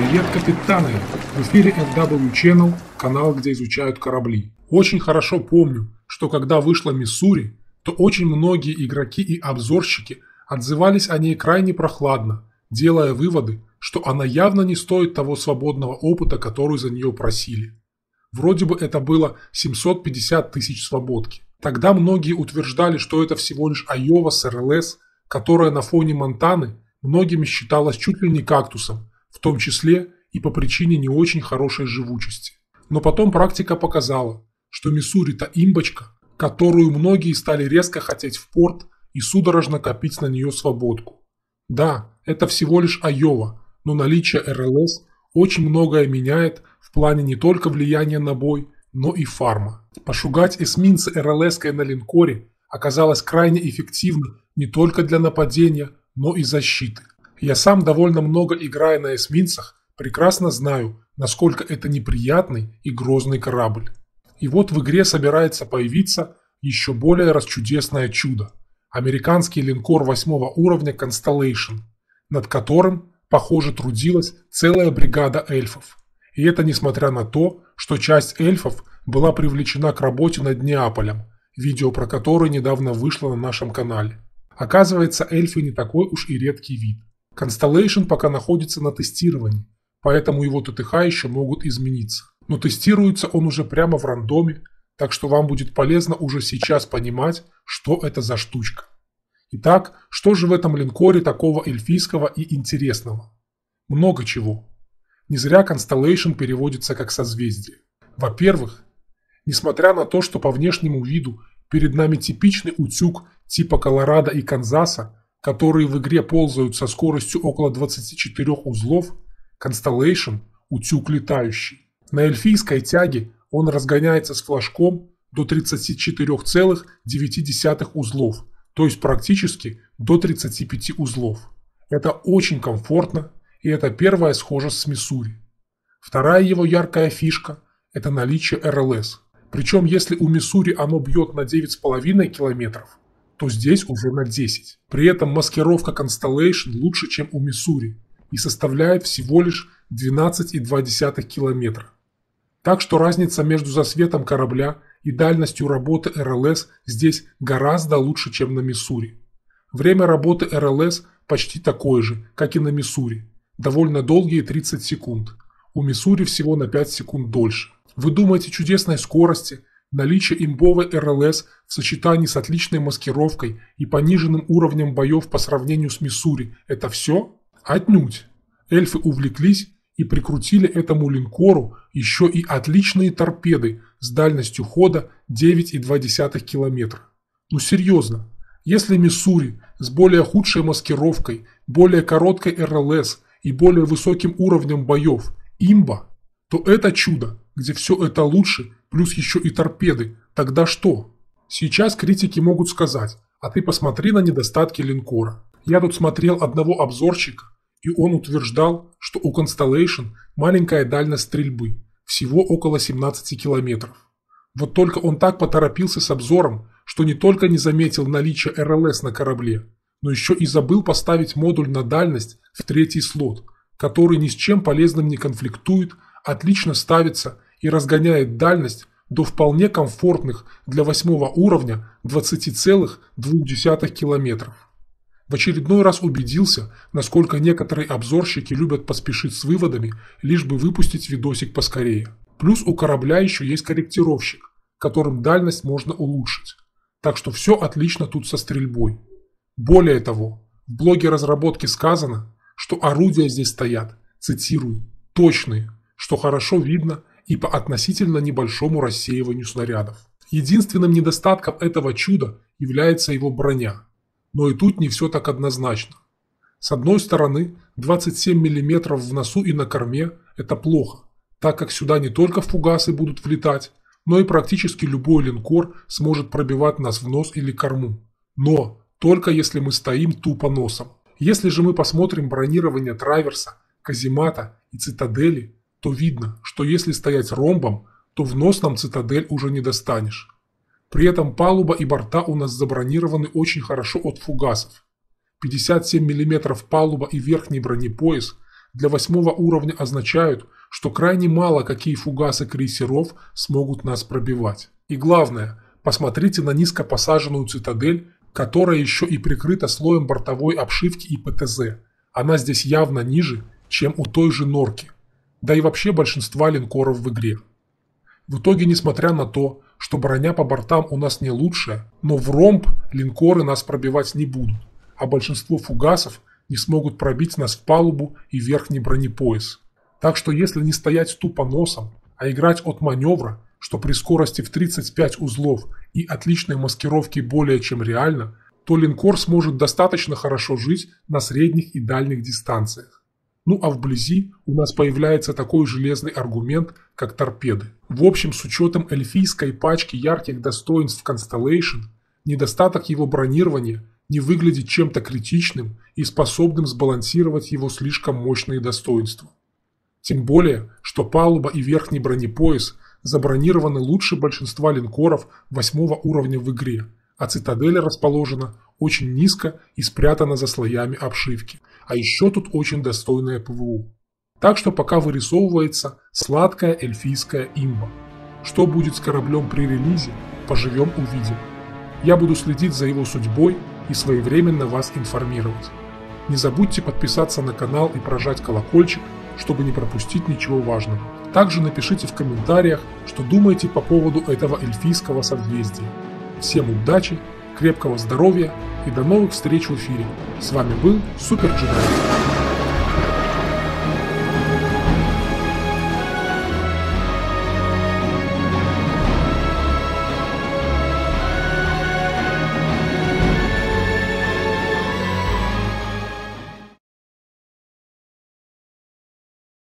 Привет, капитаны! В эфире FW Channel, канал, где изучают корабли. Очень хорошо помню, что когда вышла Миссури, то очень многие игроки и обзорщики отзывались о ней крайне прохладно, делая выводы, что она явно не стоит того свободного опыта, который за нее просили. Вроде бы это было 750 тысяч свободки. Тогда многие утверждали, что это всего лишь Айова с РЛС, которая на фоне Монтаны многими считалась чуть ли не кактусом, в том числе и по причине не очень хорошей живучести. Но потом практика показала, что Миссури-то имбочка, которую многие стали резко хотеть в порт и судорожно копить на нее свободку. Да, это всего лишь Айова, но наличие РЛС очень многое меняет в плане не только влияния на бой, но и фарма. Пошугать эсминца РЛСкой на линкоре оказалось крайне эффективно не только для нападения, но и защиты. Я сам довольно много играя на эсминцах, прекрасно знаю, насколько это неприятный и грозный корабль. И вот в игре собирается появиться еще более расчудесное чудо – американский линкор восьмого уровня Constellation, над которым, похоже, трудилась целая бригада эльфов. И это несмотря на то, что часть эльфов была привлечена к работе над Неаполем, видео про который недавно вышло на нашем канале. Оказывается, эльфы не такой уж и редкий вид. Constellation пока находится на тестировании, поэтому его ТТХ еще могут измениться. Но тестируется он уже прямо в рандоме, так что вам будет полезно уже сейчас понимать, что это за штучка. Итак, что же в этом линкоре такого эльфийского и интересного? Много чего. Не зря Constellation переводится как созвездие. Во-первых, несмотря на то, что по внешнему виду перед нами типичный утюг типа Колорадо и Канзаса, которые в игре ползают со скоростью около 24 узлов, Constellation – утюг летающий. На эльфийской тяге он разгоняется с флажком до 34,9 узлов, то есть практически до 35 узлов. Это очень комфортно и это первая схожесть с Миссури. Вторая его яркая фишка – это наличие РЛС. Причем если у Миссури оно бьет на 9,5 километров, то здесь уже на 10. При этом маскировка Constellation лучше, чем у Миссури и составляет всего лишь 12,2 километра. Так что разница между засветом корабля и дальностью работы РЛС здесь гораздо лучше, чем на Миссури. Время работы РЛС почти такое же, как и на Миссури довольно долгие 30 секунд. У Миссури всего на 5 секунд дольше. Вы думаете чудесной скорости, наличие имбовой РЛС в сочетании с отличной маскировкой и пониженным уровнем боев по сравнению с Миссури – это все? Отнюдь. Эльфы увлеклись и прикрутили этому линкору еще и отличные торпеды с дальностью хода 9,2 км. Ну серьезно, если Миссури с более худшей маскировкой, более короткой РЛС – и более высоким уровнем боев имба, то это чудо, где все это лучше, плюс еще и торпеды, тогда что? Сейчас критики могут сказать, а ты посмотри на недостатки линкора. Я тут смотрел одного обзорщика, и он утверждал, что у Constellation маленькая дальность стрельбы, всего около 17 километров. Вот только он так поторопился с обзором, что не только не заметил наличие РЛС на корабле, но еще и забыл поставить модуль на дальность в третий слот, который ни с чем полезным не конфликтует, отлично ставится и разгоняет дальность до вполне комфортных для восьмого уровня 20,2 километров. В очередной раз убедился, насколько некоторые обзорщики любят поспешить с выводами, лишь бы выпустить видосик поскорее. Плюс у корабля еще есть корректировщик, которым дальность можно улучшить. Так что все отлично тут со стрельбой. Более того, в блоге разработки сказано, что орудия здесь стоят, цитирую, точные, что хорошо видно и по относительно небольшому рассеиванию снарядов. Единственным недостатком этого чуда является его броня. Но и тут не все так однозначно. С одной стороны, 27 мм в носу и на корме – это плохо, так как сюда не только фугасы будут влетать, но и практически любой линкор сможет пробивать нас в нос или корму. Но только если мы стоим тупо носом. Если же мы посмотрим бронирование траверса, каземата и цитадели, то видно, что если стоять ромбом, то в нос нам цитадель уже не достанешь. При этом палуба и борта у нас забронированы очень хорошо от фугасов. 57 мм палуба и верхний бронепояс для восьмого уровня означают, что крайне мало какие фугасы крейсеров смогут нас пробивать. И главное, посмотрите на низко посаженную цитадель, которая еще и прикрыта слоем бортовой обшивки и ПТЗ. Она здесь явно ниже, чем у той же Норки, да и вообще большинства линкоров в игре. В итоге, несмотря на то, что броня по бортам у нас не лучшая, но в ромб линкоры нас пробивать не будут, а большинство фугасов не смогут пробить нас в палубу и верхний бронепояс. Так что если не стоять тупо носом, а играть от маневра, что при скорости в 35 узлов и отличной маскировке более чем реально, то линкор сможет достаточно хорошо жить на средних и дальних дистанциях. Ну а вблизи у нас появляется такой железный аргумент, как торпеды. В общем, с учетом эльфийской пачки ярких достоинств Constellation, недостаток его бронирования не выглядит чем-то критичным и способным сбалансировать его слишком мощные достоинства. Тем более, что палуба и верхний бронепояс забронированы лучше большинства линкоров восьмого уровня в игре, а цитадель расположена очень низко и спрятана за слоями обшивки. А еще тут очень достойное ПВУ. Так что пока вырисовывается сладкая эльфийская имба. Что будет с кораблем при релизе, поживем увидим. Я буду следить за его судьбой и своевременно вас информировать. Не забудьте подписаться на канал и прожать колокольчик, чтобы не пропустить ничего важного. Также напишите в комментариях, что думаете по поводу этого эльфийского созвездия. Всем удачи, крепкого здоровья и до новых встреч в эфире. С вами был Супер Джедай.